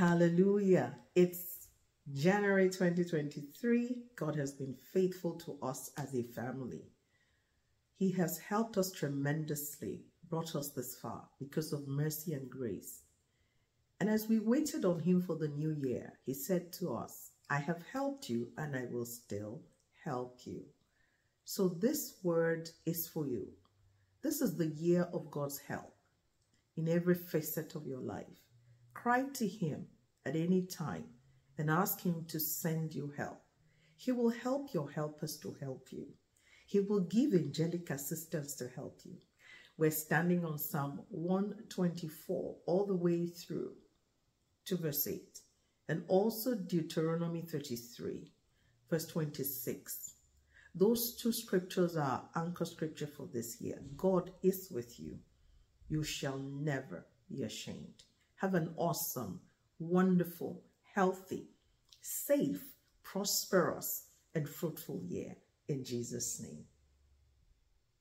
Hallelujah. It's January 2023. God has been faithful to us as a family. He has helped us tremendously, brought us this far because of mercy and grace. And as we waited on Him for the new year, He said to us, I have helped you and I will still help you. So this word is for you. This is the year of God's help in every facet of your life. Cry to Him at any time and ask Him to send you help. He will help your helpers to help you. He will give angelic assistance to help you. We're standing on Psalm 124 all the way through to verse 8 and also Deuteronomy 33 verse 26. Those two scriptures are anchor scripture for this year. God is with you. You shall never be ashamed. Have an awesome, wonderful, healthy, safe, prosperous, and fruitful year in Jesus' name.